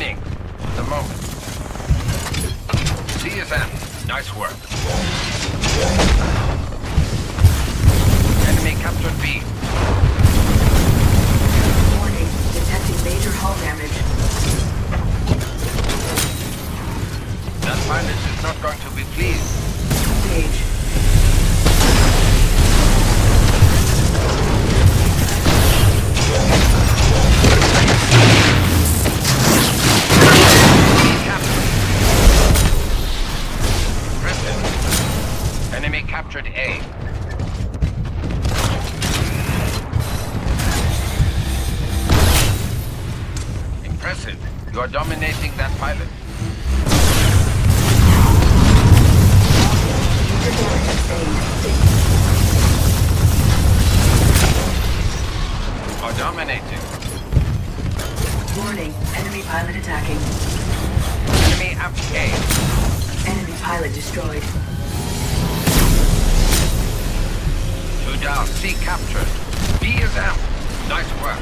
winning. The moment. C is amped. Nice work. Enemy captured B. Warning, detecting major hull damage. That pilot is not going to be pleased. Engage. Enemy captured A. Impressive. You are dominating that pilot. Major damage sustained. Are dominating. Warning, enemy pilot attacking. Enemy up A. Enemy pilot destroyed. Captured. B is out. Nice work.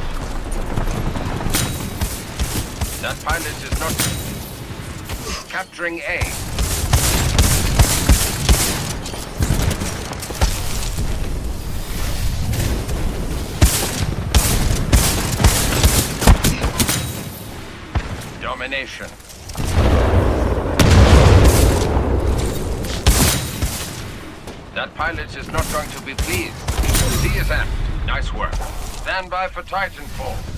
That pilot is not capturing A. Domination. That pilot is not going to be pleased. C is. Nice work. Stand by for Titanfall.